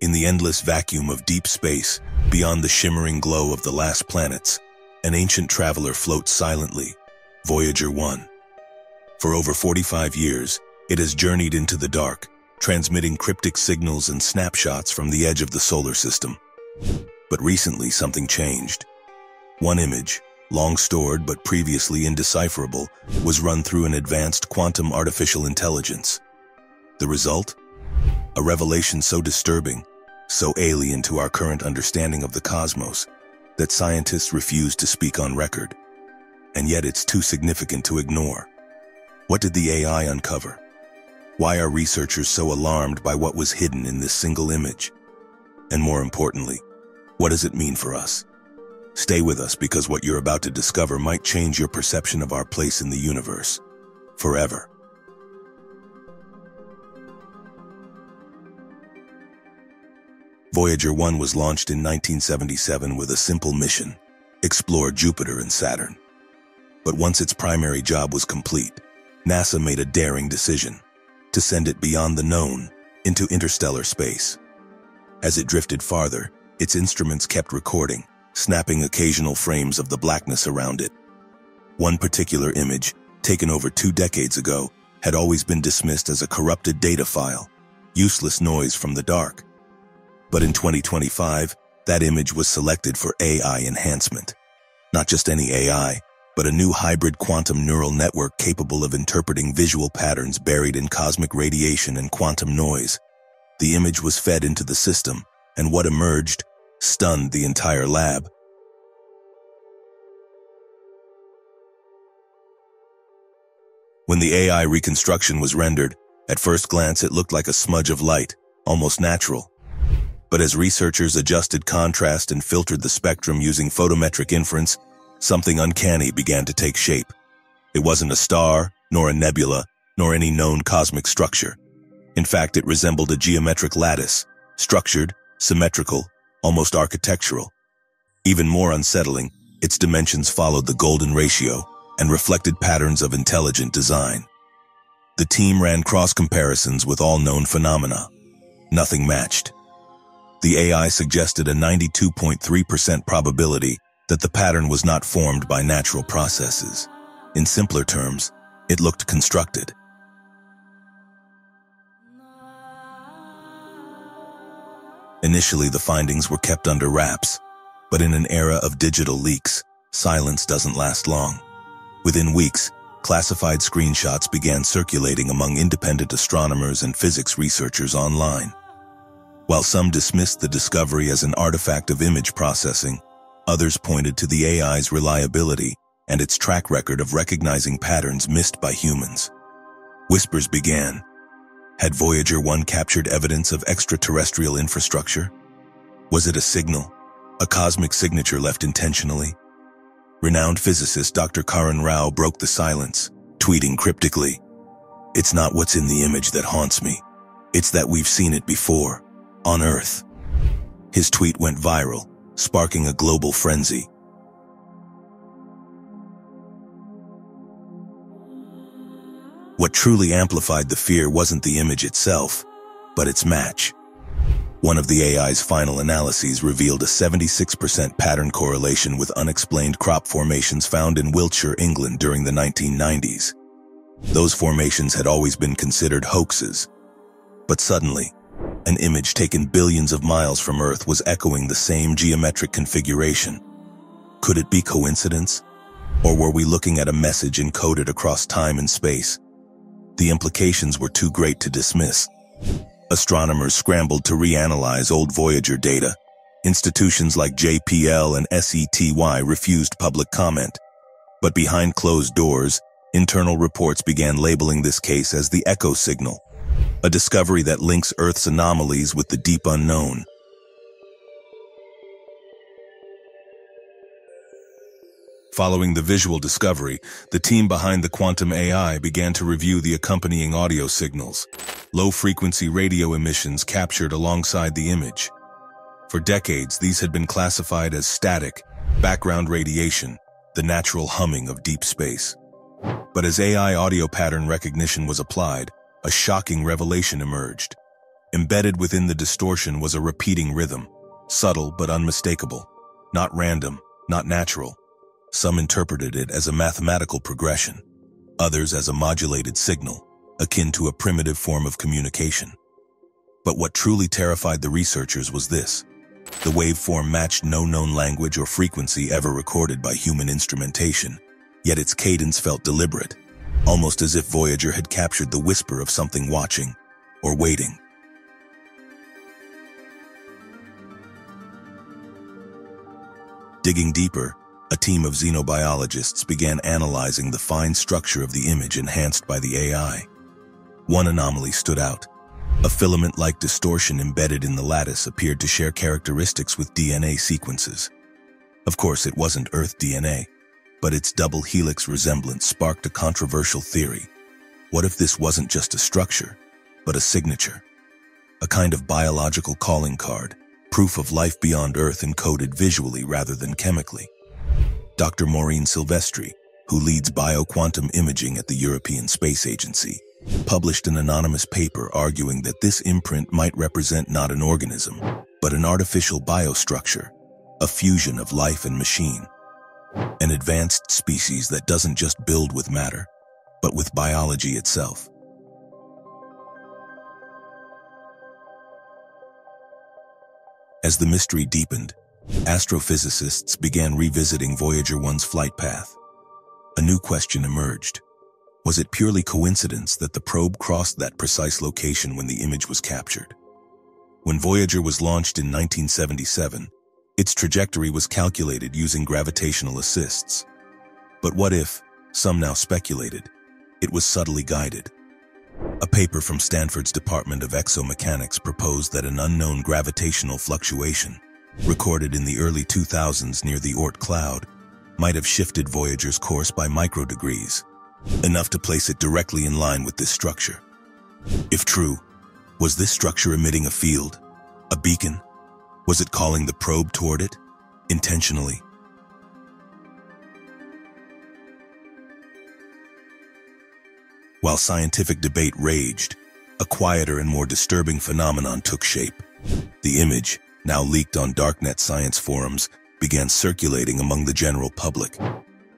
In the endless vacuum of deep space, beyond the shimmering glow of the last planets, an ancient traveler floats silently, Voyager 1. For over 45 years, it has journeyed into the dark, transmitting cryptic signals and snapshots from the edge of the solar system. But recently something changed. One image, long stored but previously indecipherable, was run through an advanced quantum artificial intelligence. The result? A revelation so disturbing, so alien to our current understanding of the cosmos, that scientists refuse to speak on record. And yet it's too significant to ignore. What did the AI uncover? Why are researchers so alarmed by what was hidden in this single image? And more importantly, what does it mean for us? Stay with us because what you're about to discover might change your perception of our place in the universe. Forever. Voyager 1 was launched in 1977 with a simple mission, explore Jupiter and Saturn. But once its primary job was complete, NASA made a daring decision to send it beyond the known into interstellar space. As it drifted farther, its instruments kept recording, snapping occasional frames of the blackness around it. One particular image, taken over two decades ago, had always been dismissed as a corrupted data file, useless noise from the dark. But in 2025, that image was selected for AI enhancement. Not just any AI, but a new hybrid quantum neural network capable of interpreting visual patterns buried in cosmic radiation and quantum noise. The image was fed into the system, and what emerged stunned the entire lab. When the AI reconstruction was rendered, at first glance it looked like a smudge of light, almost natural. But as researchers adjusted contrast and filtered the spectrum using photometric inference, something uncanny began to take shape. It wasn't a star, nor a nebula, nor any known cosmic structure. In fact, it resembled a geometric lattice, structured, symmetrical, almost architectural. Even more unsettling, its dimensions followed the golden ratio and reflected patterns of intelligent design. The team ran cross comparisons with all known phenomena. Nothing matched. The AI suggested a 92.3% probability that the pattern was not formed by natural processes. In simpler terms, it looked constructed. Initially, the findings were kept under wraps, but in an era of digital leaks, silence doesn't last long. Within weeks, classified screenshots began circulating among independent astronomers and physics researchers online. While some dismissed the discovery as an artifact of image processing, others pointed to the AI's reliability and its track record of recognizing patterns missed by humans. Whispers began. Had Voyager 1 captured evidence of extraterrestrial infrastructure? Was it a signal, a cosmic signature left intentionally? Renowned physicist Dr. Karan Rao broke the silence, tweeting cryptically, It's not what's in the image that haunts me. It's that we've seen it before on Earth. His tweet went viral, sparking a global frenzy. What truly amplified the fear wasn't the image itself, but its match. One of the AI's final analyses revealed a 76% pattern correlation with unexplained crop formations found in Wiltshire, England during the 1990s. Those formations had always been considered hoaxes. But suddenly, an image taken billions of miles from Earth was echoing the same geometric configuration. Could it be coincidence? Or were we looking at a message encoded across time and space? The implications were too great to dismiss. Astronomers scrambled to reanalyze old Voyager data. Institutions like JPL and SETI refused public comment. But behind closed doors, internal reports began labeling this case as the echo signal, a discovery that links Earth's anomalies with the deep unknown. Following the visual discovery, the team behind the quantum AI began to review the accompanying audio signals, low-frequency radio emissions captured alongside the image. For decades, these had been classified as static, background radiation, the natural humming of deep space. But as AI audio pattern recognition was applied, a shocking revelation emerged. Embedded within the distortion was a repeating rhythm, subtle but unmistakable, not random, not natural. Some interpreted it as a mathematical progression, others as a modulated signal, akin to a primitive form of communication. But what truly terrified the researchers was this. The waveform matched no known language or frequency ever recorded by human instrumentation, yet its cadence felt deliberate, almost as if Voyager had captured the whisper of something watching or waiting. Digging deeper, a team of xenobiologists began analyzing the fine structure of the image enhanced by the AI. One anomaly stood out. A filament-like distortion embedded in the lattice appeared to share characteristics with DNA sequences. Of course, it wasn't Earth DNA, but its double helix resemblance sparked a controversial theory. What if this wasn't just a structure, but a signature? A kind of biological calling card, proof of life beyond Earth encoded visually rather than chemically. Dr. Maureen Silvestri, who leads bioquantum imaging at the European Space Agency, published an anonymous paper arguing that this imprint might represent not an organism, but an artificial biostructure, a fusion of life and machine. An advanced species that doesn't just build with matter, but with biology itself. As the mystery deepened, astrophysicists began revisiting Voyager 1's flight path. A new question emerged. Was it purely coincidence that the probe crossed that precise location when the image was captured? When Voyager was launched in 1977, its trajectory was calculated using gravitational assists. But what if, some now speculated, it was subtly guided? A paper from Stanford's Department of Exomechanics proposed that an unknown gravitational fluctuation, recorded in the early 2000s near the Oort cloud, might have shifted Voyager's course by microdegrees, enough to place it directly in line with this structure. If true, was this structure emitting a field, a beacon, was it calling the probe toward it, intentionally? While scientific debate raged, a quieter and more disturbing phenomenon took shape. The image, now leaked on darknet science forums, began circulating among the general public.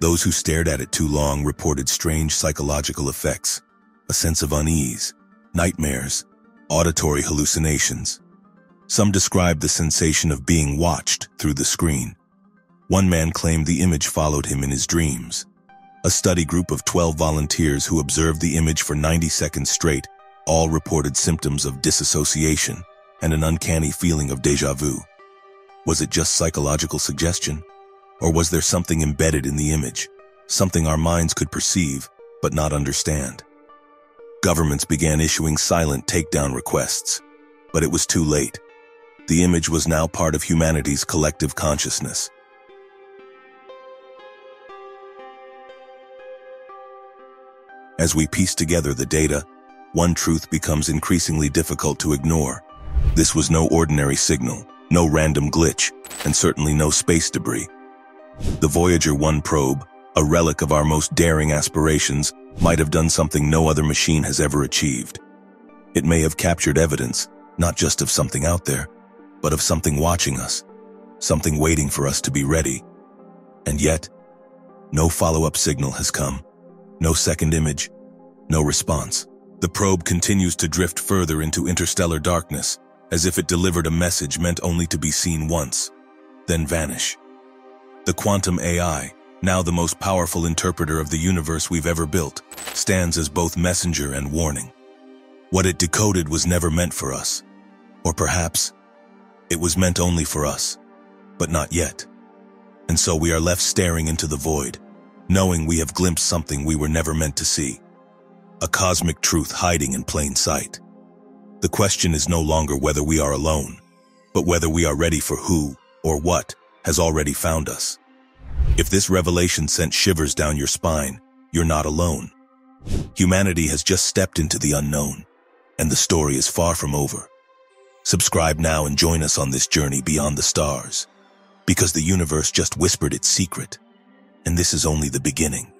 Those who stared at it too long reported strange psychological effects, a sense of unease, nightmares, auditory hallucinations, some described the sensation of being watched through the screen. One man claimed the image followed him in his dreams. A study group of 12 volunteers who observed the image for 90 seconds straight all reported symptoms of disassociation and an uncanny feeling of deja vu. Was it just psychological suggestion? Or was there something embedded in the image, something our minds could perceive but not understand? Governments began issuing silent takedown requests, but it was too late. The image was now part of humanity's collective consciousness. As we piece together the data, one truth becomes increasingly difficult to ignore. This was no ordinary signal, no random glitch, and certainly no space debris. The Voyager 1 probe, a relic of our most daring aspirations, might have done something no other machine has ever achieved. It may have captured evidence, not just of something out there, but of something watching us, something waiting for us to be ready. And yet, no follow-up signal has come, no second image, no response. The probe continues to drift further into interstellar darkness, as if it delivered a message meant only to be seen once, then vanish. The quantum AI, now the most powerful interpreter of the universe we've ever built, stands as both messenger and warning. What it decoded was never meant for us. Or perhaps, it was meant only for us, but not yet. And so we are left staring into the void, knowing we have glimpsed something we were never meant to see. A cosmic truth hiding in plain sight. The question is no longer whether we are alone, but whether we are ready for who or what has already found us. If this revelation sent shivers down your spine, you're not alone. Humanity has just stepped into the unknown, and the story is far from over. Subscribe now and join us on this journey beyond the stars. Because the universe just whispered its secret. And this is only the beginning.